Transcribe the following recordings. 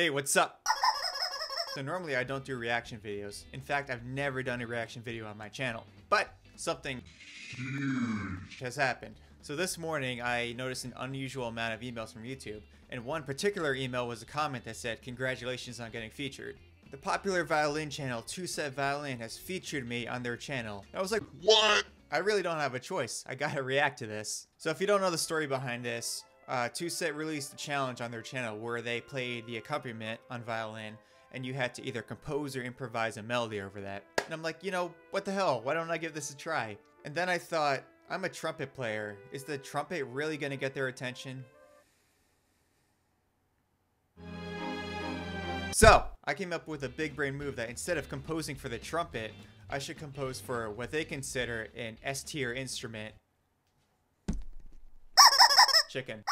Hey, what's up? So normally I don't do reaction videos. In fact, I've never done a reaction video on my channel. But something has happened. So this morning I noticed an unusual amount of emails from YouTube, and one particular email was a comment that said, congratulations on getting featured. The popular violin channel TwoSet Violin has featured me on their channel. I was like, what? I really don't have a choice. I gotta react to this. So if you don't know the story behind this, uh, TwoSet released a challenge on their channel where they played the accompaniment on violin and you had to either compose or improvise a melody over that. And I'm like, you know, what the hell? Why don't I give this a try? And then I thought, I'm a trumpet player. Is the trumpet really gonna get their attention? So, I came up with a big brain move that instead of composing for the trumpet, I should compose for what they consider an S tier instrument. Chicken.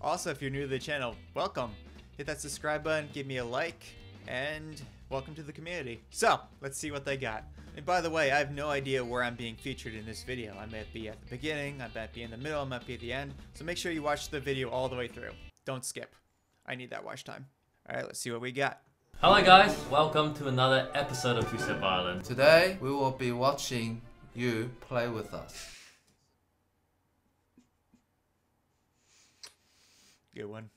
Also, if you're new to the channel, welcome. Hit that subscribe button, give me a like, and welcome to the community. So, let's see what they got. And by the way, I have no idea where I'm being featured in this video. I might be at the beginning, I might be in the middle, I might be at the end. So make sure you watch the video all the way through. Don't skip. I need that watch time. Alright, let's see what we got. Hello guys, welcome to another episode of TwoSet Violin. Today we will be watching you play with us. Good one.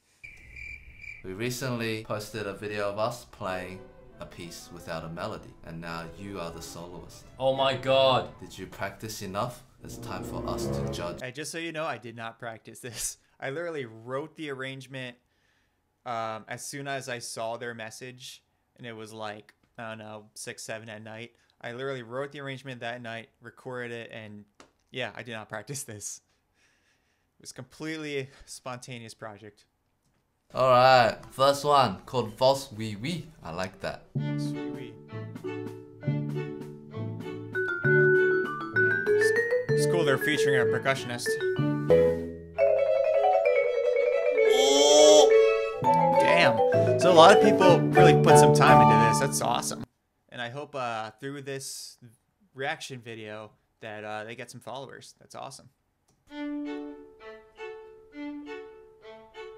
We recently posted a video of us playing a piece without a melody, and now you are the soloist. Oh my god. Did you practice enough? It's time for us to judge. Hey, just so you know, I did not practice this. I literally wrote the arrangement um, as soon as I saw their message, and it was like, I don't know, 6, 7 at night. I literally wrote the arrangement that night, recorded it, and yeah, I did not practice this. Was completely spontaneous project. Alright, first one called False Wee Wee. I like that. Sweet. It's cool they're featuring a percussionist. Damn. So a lot of people really put some time into this. That's awesome. And I hope uh, through this reaction video that uh, they get some followers. That's awesome.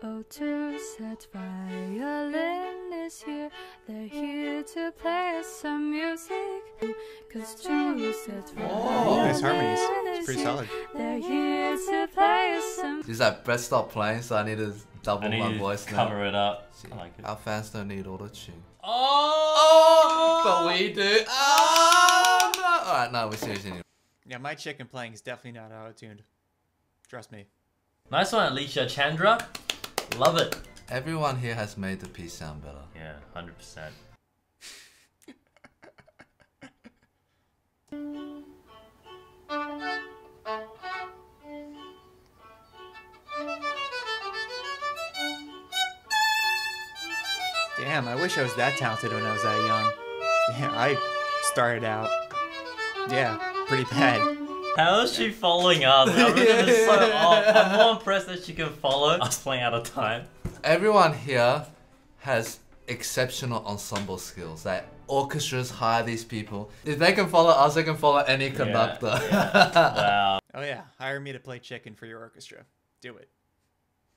Oh, two set violin is here. They're here to play us some music. Cause two set Oh, nice harmonies. violin It's is pretty here. solid. They're here to play us some. He's like, Brett stopped playing, so I need to double need my to voice cover now. it up. See, I like it. Our fans don't need auto tune. Oh! But we do. Oh, no. Alright, no, we're seriously need. Yeah, my chicken playing is definitely not auto-tuned. Trust me. Nice one, Alicia Chandra. Love it. Everyone here has made the piece sound better. Yeah, 100%. Damn, I wish I was that talented when I was that young. Damn, I started out, yeah, pretty bad. How is she following us? Our rhythm is so off. I'm more impressed that she can follow us playing out of time. Everyone here has exceptional ensemble skills. Like orchestras hire these people. If they can follow us, they can follow any conductor. Wow. Oh yeah, hire me to play chicken for your orchestra. Do it.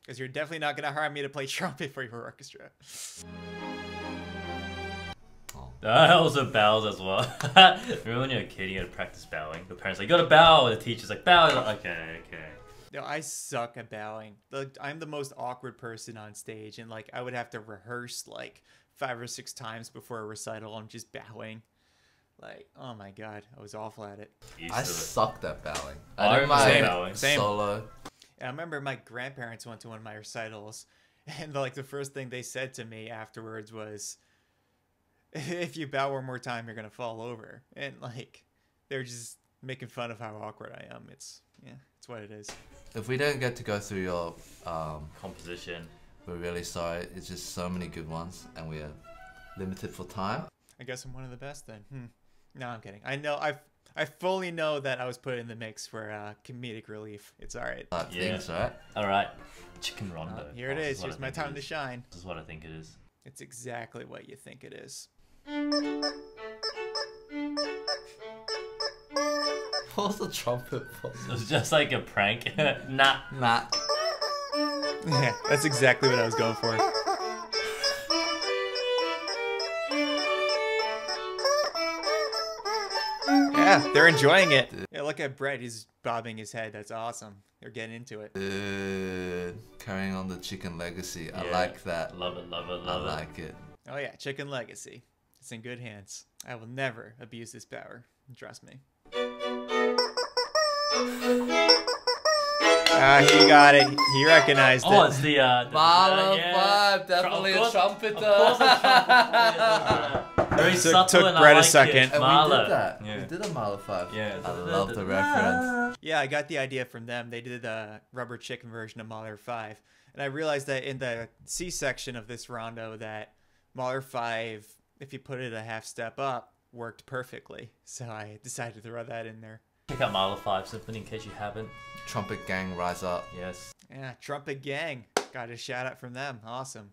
Because you're definitely not gonna hire me to play trumpet for your orchestra. That was a bows as well. Remember when you're a kid, you had to practice bowing? The parents like, you gotta bow. The teacher's like, bow. Like, okay, okay. No, I suck at bowing. Like, I'm the most awkward person on stage, and like I would have to rehearse like five or six times before a recital. I'm just bowing. Like, oh my god, I was awful at it. I to sucked at bowing. I I did remember my bowing. Same. solo. And I remember my grandparents went to one of my recitals, and like the first thing they said to me afterwards was, "If you bow one more time, you're gonna fall over." And like, they're just making fun of how awkward I am. It's yeah, it's what it is. If we don't get to go through your, um, Composition. we're really sorry. It's just so many good ones, and we are limited for time. I guess I'm one of the best then. Hmm. No, I'm kidding. I know I I fully know that I was put in the mix for uh, comedic relief. It's all right. That Yeah. things, all right. All right. Chicken rondo. Uh, Here it Oh, this is. Here's my think it time to shine. This is what I think it is. It's exactly what you think it is. What was the trumpet for? It was just like a prank. nah. Nah. Yeah, that's exactly what I was going for. Yeah, they're enjoying it. Yeah, look at Brett. He's bobbing his head. That's awesome. They're getting into it. Uh, carrying on the chicken legacy. I yeah. like that. Love it, love it, love I it. I like it. Oh yeah, chicken legacy. It's in good hands. I will never abuse this power. Trust me. Ah, he got it. He recognized Oh, it. it's the uh, the, Mahler uh, yeah. Five, definitely Of a course- trumpeter. Of course, a trumpeter. Very Took- subtle took and I Brett a like second. It. And Mahler. we did that. Yeah. We did a Mahler 5. Yeah. I love the reference. Yeah, I got the idea from them. They did the rubber chicken version of Mahler 5. And I realized that in the C section of this rondo that Mahler 5, if you put it a half step up, worked perfectly. So I decided to throw that in there. Check out Mahler 5 Symphony in case you haven't. Trumpet gang rise up. Yes. Yeah, Trumpet Gang. Got a shout out from them. Awesome.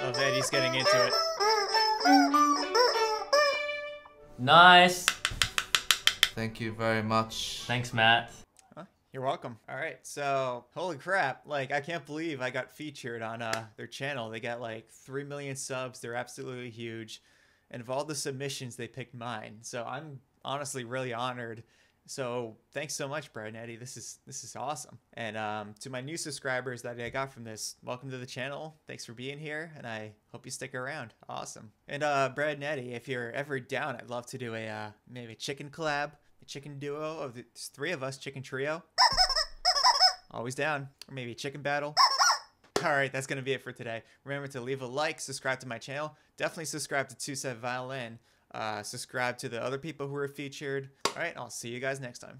Love Eddy's getting into it. Nice. Thank you very much. Thanks, Matt. You're welcome. All right, so holy crap! Like I can't believe I got featured on uh their channel. They got like three million subs. They're absolutely huge, and of all the submissions, they picked mine. So I'm honestly really honored. So thanks so much, Brett and Eddy. This is this is awesome. And um, to my new subscribers that I got from this, welcome to the channel. Thanks for being here, and I hope you stick around. Awesome. And uh, Brett and Eddy, if you're ever down, I'd love to do a uh, maybe a chicken collab, a chicken duo of the three of us, chicken trio. Always down. Or maybe a chicken battle. Alright, that's going to be it for today. Remember to leave a like, subscribe to my channel. Definitely subscribe to TwoSet Violin. Uh, subscribe to the other people who are featured. Alright, I'll see you guys next time.